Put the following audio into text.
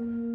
you